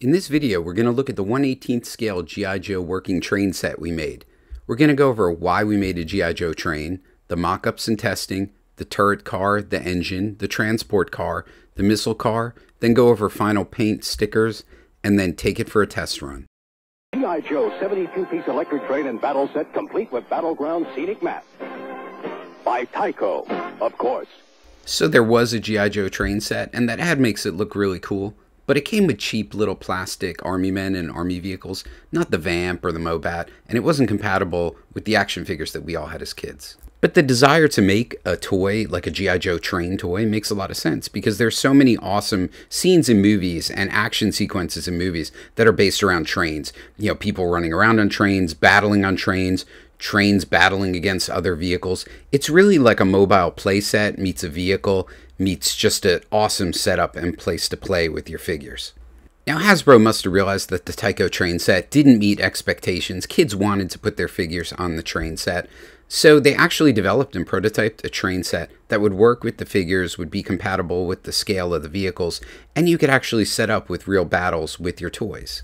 In this video, we're going to look at the 118th scale G.I. Joe working train set we made. We're going to go over why we made a G.I. Joe train, the mock-ups and testing, the turret car, the engine, the transport car, the missile car, then go over final paint, stickers, and then take it for a test run. G.I. Joe 72-piece electric train and battle set complete with battleground scenic map. By Tyco, of course. So there was a G.I. Joe train set, and that ad makes it look really cool. But it came with cheap little plastic army men and army vehicles, not the Vamp or the Mobat, and it wasn't compatible with the action figures that we all had as kids. But the desire to make a toy like a G.I. Joe train toy makes a lot of sense because there's so many awesome scenes in movies and action sequences in movies that are based around trains. You know, people running around on trains, battling on trains, trains battling against other vehicles. It's really like a mobile playset meets a vehicle meets just an awesome setup and place to play with your figures. Now, Hasbro must have realized that the Tyco train set didn't meet expectations. Kids wanted to put their figures on the train set. So they actually developed and prototyped a train set that would work with the figures, would be compatible with the scale of the vehicles, and you could actually set up with real battles with your toys.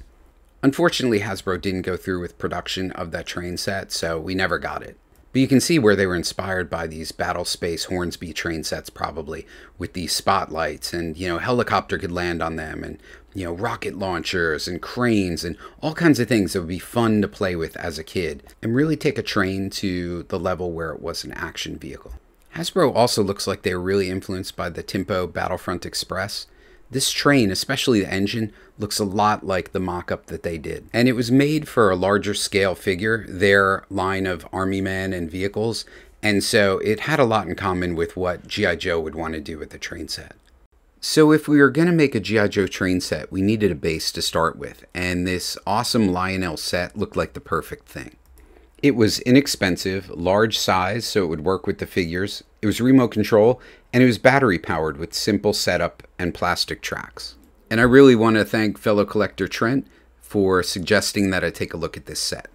Unfortunately, Hasbro didn't go through with production of that train set, so we never got it. But you can see where they were inspired by these Battle Space Hornsby train sets, probably, with these spotlights, and, you know, helicopter could land on them, and, you know, rocket launchers, and cranes, and all kinds of things that would be fun to play with as a kid, and really take a train to the level where it was an action vehicle. Hasbro also looks like they were really influenced by the Timpo Battlefront Express. This train, especially the engine, looks a lot like the mock-up that they did. And it was made for a larger scale figure, their line of army men and vehicles, and so it had a lot in common with what G.I. Joe would want to do with the train set. So if we were going to make a G.I. Joe train set, we needed a base to start with, and this awesome Lionel set looked like the perfect thing. It was inexpensive, large size, so it would work with the figures. It was remote control, and it was battery powered with simple setup and plastic tracks. And I really want to thank fellow collector Trent for suggesting that I take a look at this set.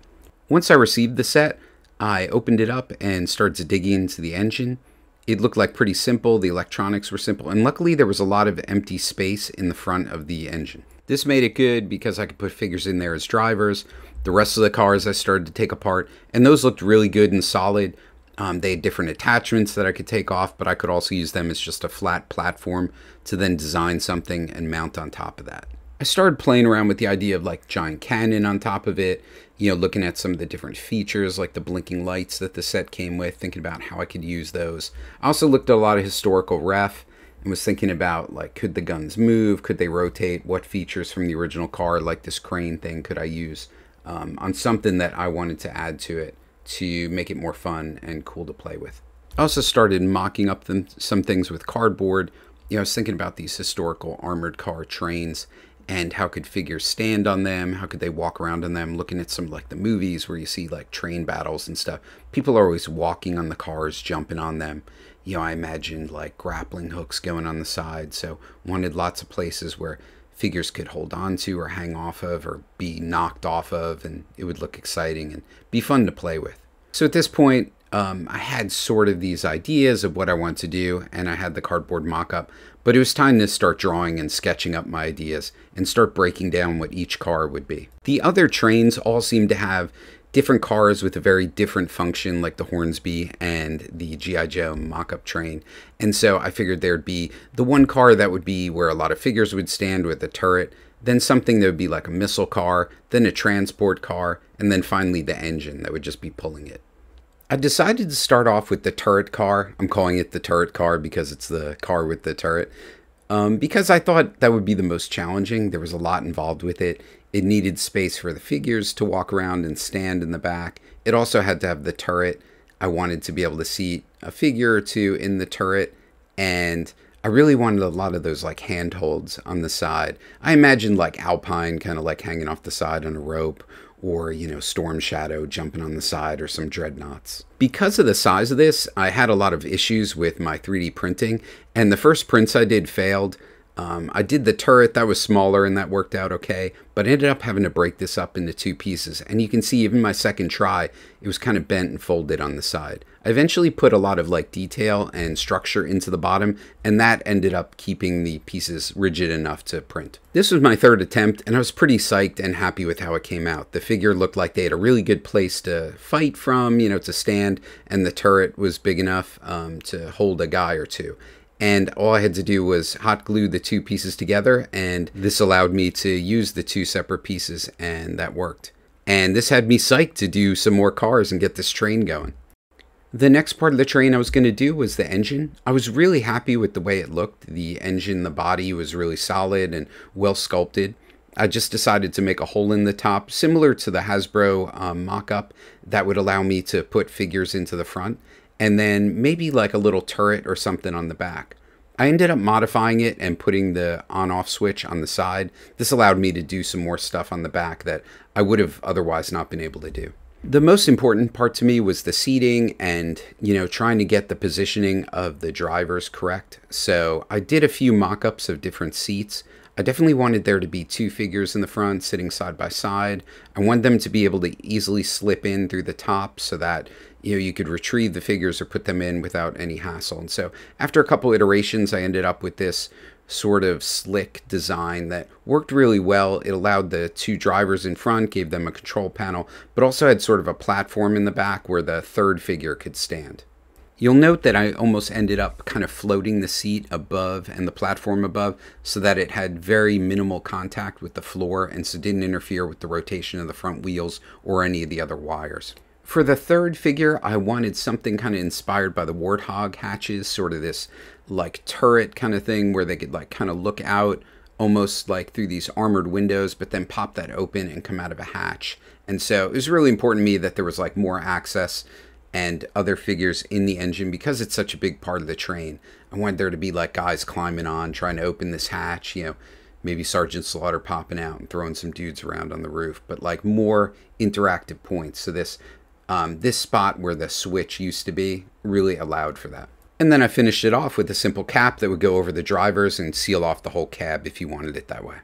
Once I received the set, I opened it up and started digging into the engine. It looked like pretty simple, the electronics were simple, and luckily there was a lot of empty space in the front of the engine. This made it good because I could put figures in there as drivers. The rest of the cars I started to take apart, and those looked really good and solid. Um, they had different attachments that I could take off, but I could also use them as just a flat platform to then design something and mount on top of that. I started playing around with the idea of like giant cannon on top of it, you know, looking at some of the different features like the blinking lights that the set came with, thinking about how I could use those. I also looked at a lot of historical ref and was thinking about like could the guns move, could they rotate, what features from the original car like this crane thing could I use um, on something that I wanted to add to it to make it more fun and cool to play with. I also started mocking up them, some things with cardboard. You know, I was thinking about these historical armored car trains and how could figures stand on them? How could they walk around on them? Looking at some like the movies where you see like train battles and stuff. People are always walking on the cars, jumping on them. You know, I imagined like grappling hooks going on the side. So wanted lots of places where figures could hold on to or hang off of or be knocked off of, and it would look exciting and be fun to play with. So at this point, um, I had sort of these ideas of what I want to do, and I had the cardboard mock up, but it was time to start drawing and sketching up my ideas and start breaking down what each car would be. The other trains all seem to have different cars with a very different function, like the Hornsby and the G.I. Joe mock up train. And so I figured there'd be the one car that would be where a lot of figures would stand with a turret, then something that would be like a missile car, then a transport car, and then finally the engine that would just be pulling it. I decided to start off with the turret car. I'm calling it the turret car because it's the car with the turret. Um, because I thought that would be the most challenging. There was a lot involved with it. It needed space for the figures to walk around and stand in the back. It also had to have the turret. I wanted to be able to see a figure or two in the turret, and I really wanted a lot of those like handholds on the side. I imagined like Alpine kind of like hanging off the side on a rope, or, you know, Storm Shadow jumping on the side or some Dreadnoks. Because of the size of this, I had a lot of issues with my 3D printing, and the first prints I did failed. Um, I did the turret that was smaller and that worked out okay, but I ended up having to break this up into two pieces. And you can see even my second try, it was kind of bent and folded on the side. I eventually put a lot of like detail and structure into the bottom, and that ended up keeping the pieces rigid enough to print. This was my third attempt, and I was pretty psyched and happy with how it came out. The figure looked like they had a really good place to fight from, you know, to stand, and the turret was big enough um, to hold a guy or two and all I had to do was hot glue the two pieces together and this allowed me to use the two separate pieces and that worked. And this had me psyched to do some more cars and get this train going. The next part of the train I was going to do was the engine. I was really happy with the way it looked. The engine, the body was really solid and well sculpted. I just decided to make a hole in the top, similar to the Hasbro um, mock-up, that would allow me to put figures into the front and then maybe like a little turret or something on the back. I ended up modifying it and putting the on off switch on the side. This allowed me to do some more stuff on the back that I would have otherwise not been able to do. The most important part to me was the seating and, you know, trying to get the positioning of the drivers correct. So I did a few mock-ups of different seats. I definitely wanted there to be two figures in the front sitting side by side. I wanted them to be able to easily slip in through the top so that you know you could retrieve the figures or put them in without any hassle. And so after a couple iterations, I ended up with this sort of slick design that worked really well. It allowed the two drivers in front, gave them a control panel, but also had sort of a platform in the back where the third figure could stand. You'll note that I almost ended up kind of floating the seat above and the platform above so that it had very minimal contact with the floor and so didn't interfere with the rotation of the front wheels or any of the other wires. For the third figure, I wanted something kind of inspired by the Warthog hatches, sort of this like turret kind of thing where they could like kind of look out almost like through these armored windows, but then pop that open and come out of a hatch. And so it was really important to me that there was like more access and other figures in the engine because it's such a big part of the train. I wanted there to be like guys climbing on, trying to open this hatch, you know, maybe Sergeant Slaughter popping out and throwing some dudes around on the roof, but like more interactive points. So this um, this spot where the switch used to be really allowed for that. And then I finished it off with a simple cap that would go over the drivers and seal off the whole cab if you wanted it that way.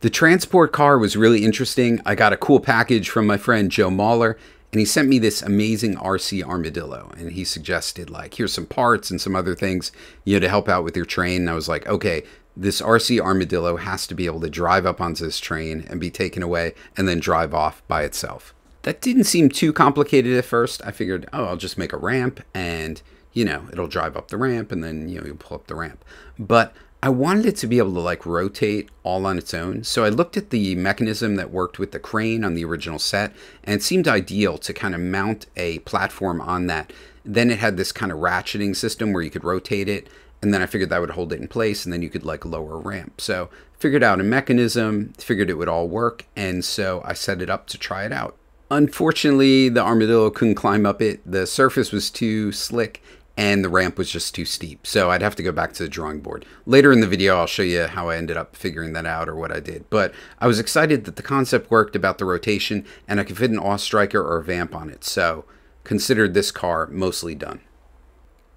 The transport car was really interesting. I got a cool package from my friend Joe Mahler, and he sent me this amazing RC armadillo and he suggested like here's some parts and some other things you know to help out with your train. And i was like okay this rc armadillo has to be able to drive up onto this train and be taken away and then drive off by itself. That didn't seem too complicated at first. I figured oh i'll just make a ramp and you know it'll drive up the ramp and then you know you'll pull up the ramp. But I wanted it to be able to like rotate all on its own. So I looked at the mechanism that worked with the crane on the original set and it seemed ideal to kind of mount a platform on that. Then it had this kind of ratcheting system where you could rotate it and then I figured that would hold it in place and then you could like lower a ramp. So figured out a mechanism, figured it would all work and so I set it up to try it out. Unfortunately, the armadillo couldn't climb up it. The surface was too slick and the ramp was just too steep. So I'd have to go back to the drawing board. Later in the video, I'll show you how I ended up figuring that out or what I did. But I was excited that the concept worked about the rotation and I could fit an AWE Striker or a Vamp on it. So considered this car mostly done.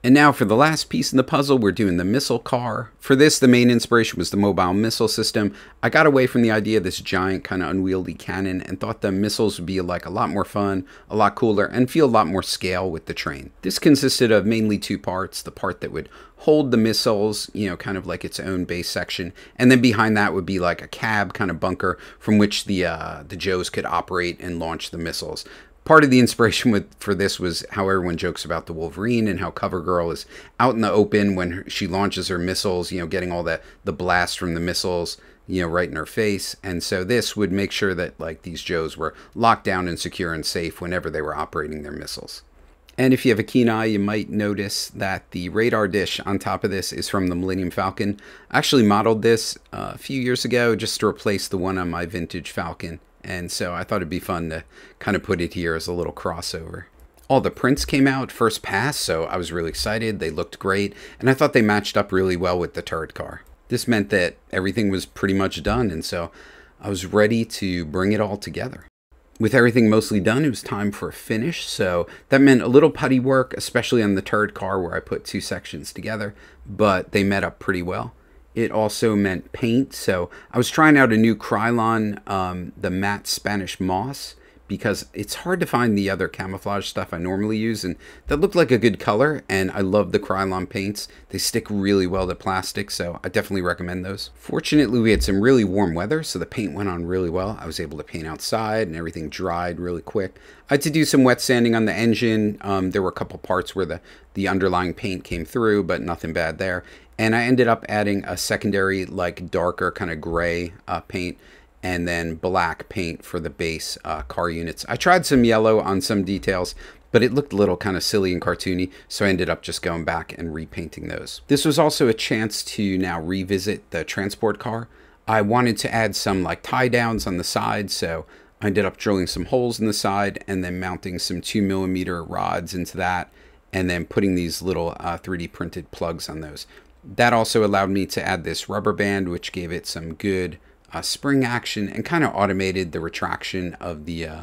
And now for the last piece in the puzzle, we're doing the missile car. For this, the main inspiration was the mobile missile system. I got away from the idea of this giant kind of unwieldy cannon and thought the missiles would be like a lot more fun, a lot cooler, and feel a lot more scale with the train. This consisted of mainly two parts, the part that would hold the missiles, you know, kind of like its own base section, and then behind that would be like a cab kind of bunker from which the uh, the Joes could operate and launch the missiles part of the inspiration with for this was how everyone jokes about the Wolverine and how CoverGirl is out in the open when she launches her missiles, you know, getting all the the blast from the missiles, you know, right in her face. And so this would make sure that like these Joes were locked down and secure and safe whenever they were operating their missiles. And if you have a keen eye, you might notice that the radar dish on top of this is from the Millennium Falcon. I actually modeled this uh, a few years ago just to replace the one on my vintage Falcon and so I thought it'd be fun to kind of put it here as a little crossover. All the prints came out first pass, so I was really excited. They looked great, and I thought they matched up really well with the turret car. This meant that everything was pretty much done, and so I was ready to bring it all together. With everything mostly done, it was time for a finish, so that meant a little putty work, especially on the turret car where I put two sections together, but they met up pretty well. It also meant paint. So I was trying out a new Krylon, um, the matte Spanish moss, because it's hard to find the other camouflage stuff I normally use, and that looked like a good color, and I love the Krylon paints. They stick really well to plastic, so I definitely recommend those. Fortunately, we had some really warm weather, so the paint went on really well. I was able to paint outside, and everything dried really quick. I had to do some wet sanding on the engine. Um, there were a couple parts where the, the underlying paint came through, but nothing bad there. And I ended up adding a secondary, like darker kind of gray uh, paint and then black paint for the base uh, car units. I tried some yellow on some details, but it looked a little kind of silly and cartoony, so I ended up just going back and repainting those. This was also a chance to now revisit the transport car. I wanted to add some like tie downs on the side, so I ended up drilling some holes in the side and then mounting some two millimeter rods into that and then putting these little uh, 3D printed plugs on those. That also allowed me to add this rubber band, which gave it some good uh, spring action and kind of automated the retraction of the uh,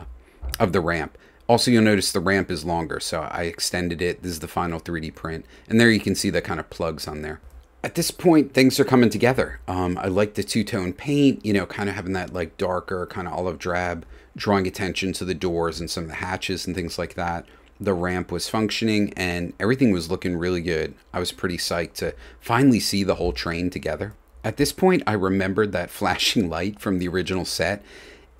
of the ramp. Also, you'll notice the ramp is longer, so I extended it. This is the final 3D print, and there you can see the kind of plugs on there. At this point, things are coming together. Um, I like the two-tone paint, you know, kind of having that like darker, kind of olive drab, drawing attention to the doors and some of the hatches and things like that. The ramp was functioning and everything was looking really good. I was pretty psyched to finally see the whole train together. At this point, I remembered that flashing light from the original set,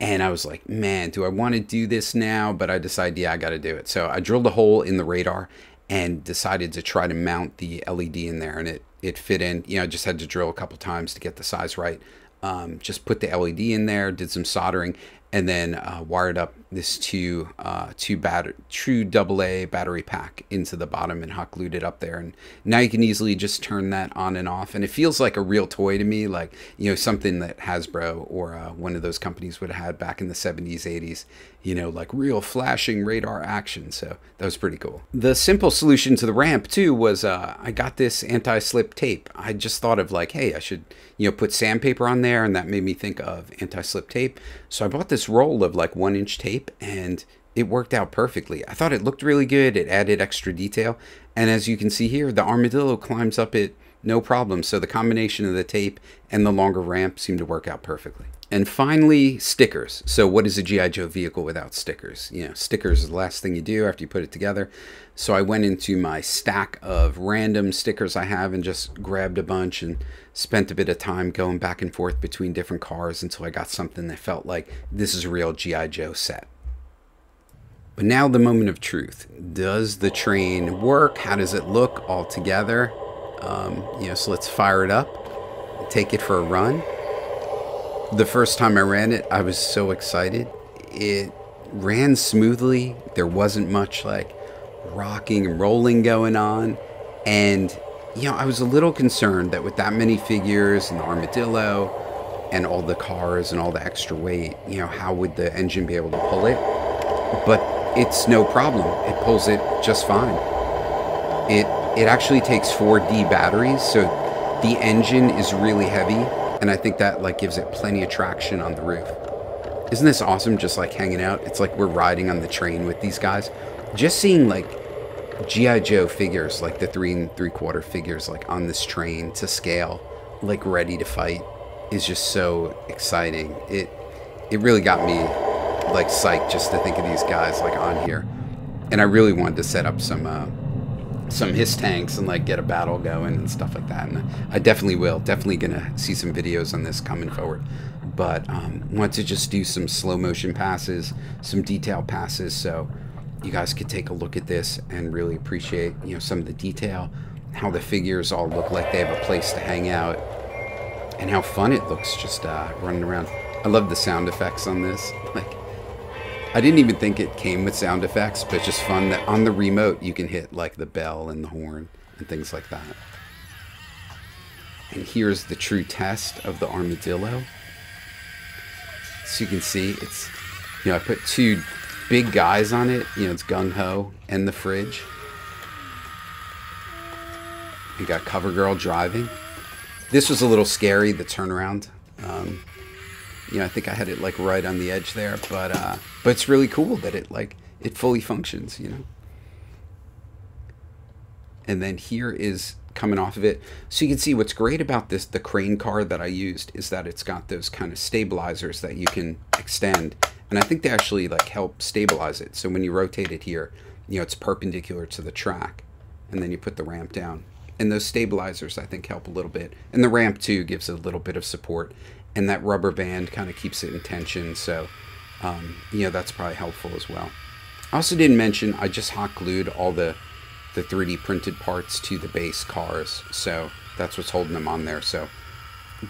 and I was like, man, do I want to do this now? But I decided, yeah, I got to do it. So I drilled a hole in the radar and decided to try to mount the LED in there, and it it fit in. You know, I just had to drill a couple times to get the size right. Um, just put the LED in there, did some soldering, and then uh, wired up this two uh, two batter true AA battery pack into the bottom and hot glued it up there. And now you can easily just turn that on and off, and it feels like a real toy to me, like you know something that Hasbro or uh, one of those companies would have had back in the 70s, 80s. You know, like real flashing radar action. So that was pretty cool. The simple solution to the ramp too was uh, I got this anti-slip tape. I just thought of like, hey, I should you know put sandpaper on there, and that made me think of anti-slip tape. So I bought this roll of like one inch tape and it worked out perfectly. I thought it looked really good. It added extra detail. And as you can see here, the armadillo climbs up it no problem. So the combination of the tape and the longer ramp seemed to work out perfectly. And finally, stickers. So what is a G.I. Joe vehicle without stickers? You know, stickers is the last thing you do after you put it together. So I went into my stack of random stickers I have and just grabbed a bunch and spent a bit of time going back and forth between different cars until I got something that felt like this is a real G.I. Joe set. But now the moment of truth. Does the train work? How does it look all together? Um, you know, so let's fire it up, take it for a run. The first time I ran it, I was so excited. It ran smoothly. There wasn't much like rocking and rolling going on. And, you know, I was a little concerned that with that many figures and the armadillo and all the cars and all the extra weight, you know, how would the engine be able to pull it? But it's no problem. It pulls it just fine. It it actually takes 4D batteries, so the engine is really heavy, and I think that like gives it plenty of traction on the roof. Isn't this awesome? Just like hanging out. It's like we're riding on the train with these guys. Just seeing like GI Joe figures, like the three and three quarter figures, like on this train to scale, like ready to fight, is just so exciting. It it really got me like psyched just to think of these guys like on here. And I really wanted to set up some uh, some HISS tanks and like get a battle going and stuff like that. And I definitely will. Definitely gonna see some videos on this coming forward. But um, want to just do some slow motion passes, some detail passes, so you guys could take a look at this and really appreciate you know some of the detail, how the figures all look like they have a place to hang out, and how fun it looks just uh, running around. I love the sound effects on this. Like I didn't even think it came with sound effects, but it's just fun that on the remote you can hit like the bell and the horn and things like that. And here's the true test of the armadillo. So you can see it's, you know, I put two big guys on it. You know, it's Gung Ho and the fridge. You got CoverGirl driving. This was a little scary, the turnaround. Um, you know, I think I had it like right on the edge there, but uh, but it's really cool that it like it fully functions, you know. And then here is coming off of it. So you can see what's great about this, the crane car that I used, is that it's got those kind of stabilizers that you can extend. And I think they actually like help stabilize it. So when you rotate it here, you know, it's perpendicular to the track. And then you put the ramp down. And those stabilizers, I think, help a little bit. And the ramp, too, gives a little bit of support. And that rubber band kind of keeps it in tension. So, um, you know, that's probably helpful as well. I also didn't mention I just hot glued all the the 3D printed parts to the base cars. So that's what's holding them on there. So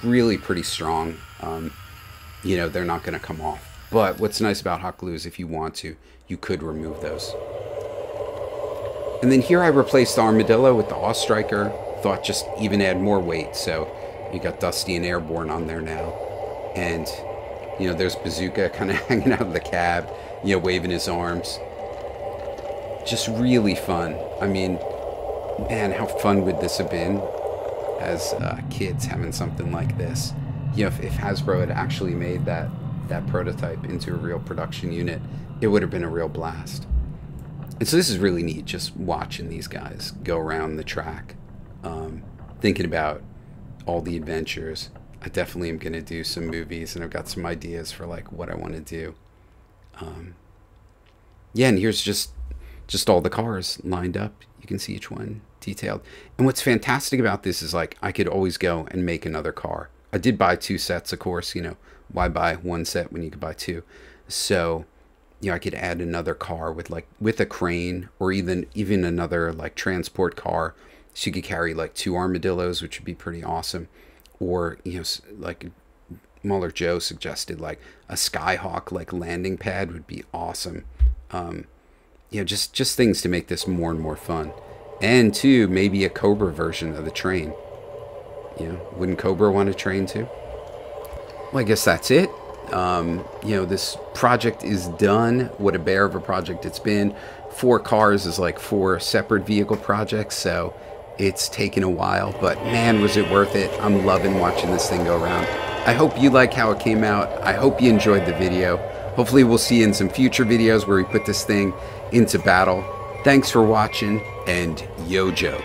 really pretty strong. Um, you know, they're not going to come off. But what's nice about hot glue is if you want to, you could remove those. And then here I replaced the Armadillo with the Striker. Thought just even add more weight. So you got Dusty and Airborne on there now. And, you know, there's Bazooka kind of hanging out of the cab, you know, waving his arms. Just really fun. I mean, man, how fun would this have been as uh, kids having something like this? You know, if, if Hasbro had actually made that that prototype into a real production unit, it would have been a real blast. And so this is really neat, just watching these guys go around the track, um, thinking about all the adventures. I definitely am going to do some movies, and I've got some ideas for like what I want to do. Um, yeah, and here's just just all the cars lined up. You can see each one detailed. And what's fantastic about this is like I could always go and make another car. I did buy two sets, of course, you know, why buy one set when you could buy two? So, you know, I could add another car with like with a crane or even even another like transport car. So you could carry like two armadillos, which would be pretty awesome. Or, you know, like Muller Joe suggested like a Skyhawk like landing pad would be awesome. Um, you know, just just things to make this more and more fun. And two, maybe a Cobra version of the train. You know, wouldn't Cobra want a train too? Well, I guess that's it. Um, you know, this project is done. What a bear of a project it's been. Four cars is like four separate vehicle projects, so it's taken a while, but man, was it worth it. I'm loving watching this thing go around. I hope you like how it came out. I hope you enjoyed the video. Hopefully we'll see you in some future videos where we put this thing into battle. Thanks for watching, and Yo Joe.